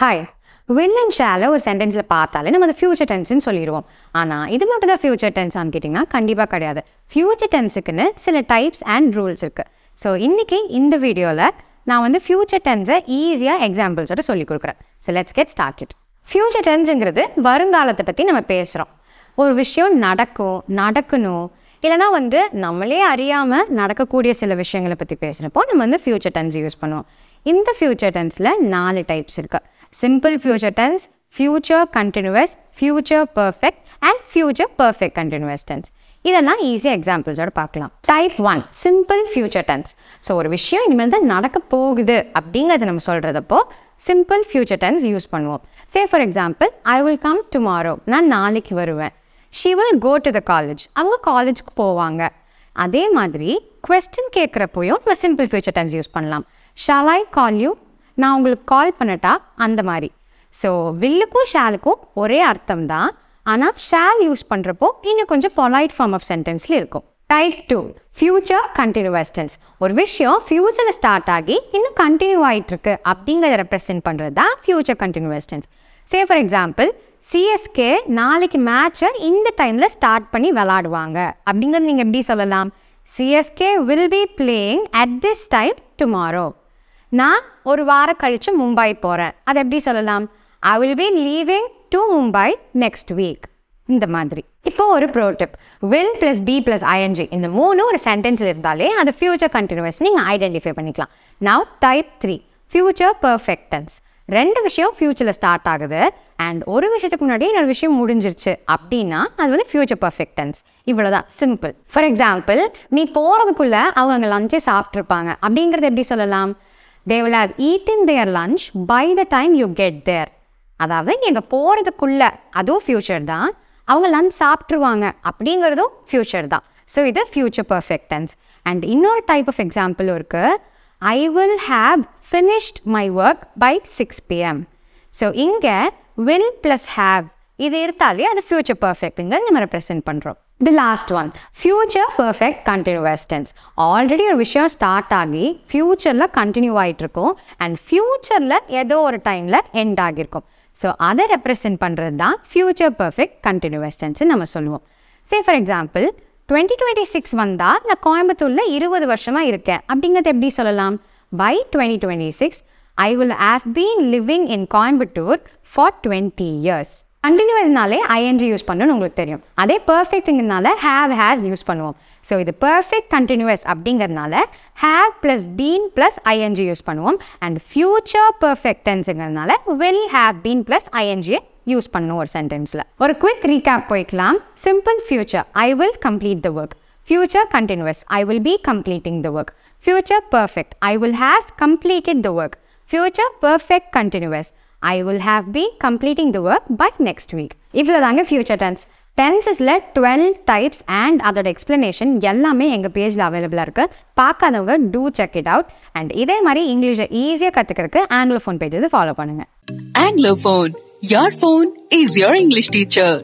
Hi will and ஷேல ஒரு சென்டென்ஸில் பார்த்தாலே நம்ம அதை ஃபியூச்சர் டென்ஸ்னு சொல்லிடுவோம். ஆனால் இது மட்டும் தான் ஃபியூச்சர் டென்ஸான்னு கேட்டிங்கன்னா கண்டிப்பாக கிடையாது. ஃபியூச்சர் டென்ஸுக்குன்னு சில டைப்ஸ் அண்ட் ரூல்ஸ் இருக்குது ஸோ இன்றைக்கி இந்த வீடியோவில் நான் வந்து ஃபியூச்சர் டென்ஸை ஈஸியாக எக்ஸாம்பிள்ஸோட சொல்லி கொடுக்குறேன். So let's get started future டென்ஸுங்கிறது வருங்காலத்தை பற்றி நம்ம பேசுகிறோம் ஒரு விஷயம் நடக்கும் நடக்கணும் இல்லைனா வந்து நம்மளே அறியாமல் நடக்கக்கூடிய சில விஷயங்களை பற்றி பேசுகிறப்போ நம்ம வந்து ஃபியூச்சர் டென்ஸ் யூஸ் பண்ணுவோம். இந்த ஃபியூச்சர் டென்ஸில் நாலு டைப்ஸ் இருக்குது simple future tense future continuous future perfect and future perfect continuous tense இதெல்லாம் ஈஸியாக எக்ஸாம்பிள்ஸோட பார்க்கலாம். Type one simple future tense so ஒரு விஷயம் இனிமேல் தான் நடக்க போகுது அப்படிங்கிறத நம்ம சொல்கிறதப்போ சிம்பிள் ஃபியூச்சர் டென்ஸ் யூஸ் பண்ணுவோம். Say for example I will come tomorrow நான் நாளைக்கு வருவேன். She will go to the college அவங்க காலேஜுக்கு போவாங்க. அதே மாதிரி கொஸ்டின் கேட்குறப்போயும் நம்ம சிம்பிள் ஃபியூச்சர் டென்ஸ் யூஸ் பண்ணலாம். ஷால் ஐ கால் யூ நான் உங்களுக்கு கால் பண்ணட்டா அந்த மாதிரி. ஸோ வில்லுக்கும் ஷாலுக்கும் ஒரே அர்த்தம் தான் ஆனால் ஷால் யூஸ் பண்ணுறப்போ இன்னும் கொஞ்சம் பொலைட் ஃபார்ம் ஆஃப் சென்டென்ஸில் இருக்கும். Type two future continuous tense ஒரு விஷயம் ஃபியூச்சரில் ஸ்டார்ட் ஆகி இன்னும் கண்டினியூ ஆகிட்டு இருக்கு அப்படிங்கிறத ரெப்ரசென்ட் பண்ணுறது தான் future continuous tense say for example CSK நாளைக்கு மேட்சை இந்த டைமில் ஸ்டார்ட் பண்ணி விளாடுவாங்க. அப்படிங்கிறது நீங்கள் எப்படி சொல்லலாம்? CSK will be playing at this time tomorrow நான் ஒரு வாரம் கழித்து மும்பை போகிறேன் அதை எப்படி சொல்லலாம்? I will be leaving to Mumbai next week இந்த மாதிரி. இப்போ ஒரு pro tip will plus be plus ING இந்த மூணு ஒரு சென்டென்ஸில் இருந்தாலே அது ஃபியூச்சர் கண்டினியூஸ் நீங்கள் ஐடென்டிஃபை பண்ணிக்கலாம். Now type three future perfect tense ரெண்டு விஷயம் ஃப்யூச்சரில் ஸ்டார்ட் ஆகுது. அண்ட் ஒரு விஷயத்துக்கு முன்னாடி இன்னொரு விஷயம் முடிஞ்சிருச்சு. அப்படின்னா அது வந்து ஃபியூச்சர் பர்ஃபெக்ட் டென்ஸ் இவ்வளோதான் சிம்பிள் ஃபார் எக்ஸாம்பிள் நீ போகிறதுக்குள்ளே அவங்க லஞ்சே சாப்பிட்ருப்பாங்க அப்படிங்கிறது எப்படி சொல்லலாம்? They will have eaten their lunch by the time you get there அதாவது நீங்கள் போகிறதுக்குள்ளே அதுவும் ஃப்யூச்சர் தான். அவங்க லஞ்ச் சாப்பிட்ருவாங்க அப்படிங்கிறதும் ஃப்யூச்சர் தான். ஸோ இது ஃப்யூச்சர் பர்ஃபெக்ட் டென்ஸ் அண்ட் இன்னொரு டைப் ஆஃப் எக்ஸாம்பிள் இருக்குது I will have finished my work by six PM so இங்கே வில் ப்ளஸ் ஹாவ் இது இருந்தாலே அது ஃப்யூச்சர் பர்ஃபெக்ட்டுங்க நம்ம ரெப்ரசென்ட் பண்ணுறோம் the last one future perfect continuous tense already ஒரு விஷயம் ஸ்டார்ட் ஆகி ஃப்யூச்சரில் கண்டினியூ ஆகிட்டு இருக்கும் அண்ட் ஃப்யூச்சரில் ஏதோ ஒரு டைமில் எண்ட் ஆகியிருக்கும். ஸோ அதை ரெப்ரசென்ட் பண்ணுறது தான் ஃப்யூச்சர் பர்ஃபெக்ட் கண்டினியூவஸ் டென்ஸ்னு நம்ம சொல்லுவோம். Say for example twenty twenty six வந்தால் நான் கோயம்புத்தூரில் இருபது வருஷமாக இருக்கேன். அப்படிங்கிறது எப்படி சொல்லலாம்? By twenty twenty six I will have been living in Coimbatore for twenty years கண்டினியூஸ்னாலே ING use பண்ணணும்னு உங்களுக்கு தெரியும். அதே பர்ஃபெக்ட்டுங்கிறதுனால ஹேவ் ஹேஸ் யூஸ் பண்ணுவோம். ஸோ இது பர்ஃபெக்ட் கண்டினியூஸ் அப்படிங்கிறனால have plus been plus ING use பண்ணுவோம். அண்ட் ஃபியூச்சர் பர்ஃபெக்ட் டென்ஸுங்கிறதுனால வில் ஹேவ் பீன் ப்ளஸ் ஐஎன்ஜியை யூஸ் பண்ணணும் ஒரு சென்டென்ஸில் ஒரு குவிக் ரீகேப் போய்க்கலாம். Simple future I will complete the work future continuous I will be completing the work future perfect I will have completed the work future perfect continuous I will have be completing the work by next week இவ்வளோ தாங்க future tense டென்சஸில் twelve types and அதோட explanation எல்லாமே எங்கள் பேஜில் அவைலபிளாக இருக்குது பார்க்காதவங்க do check it out and இதே மாதிரி இங்கிலீஷை ஈஸியாக கற்றுக்கிறதுக்கு ஆங்கிலோ ஃபோன் பேஜஸ் ஃபாலோ பண்ணுங்கள் Anglophone. யார் phone is your English teacher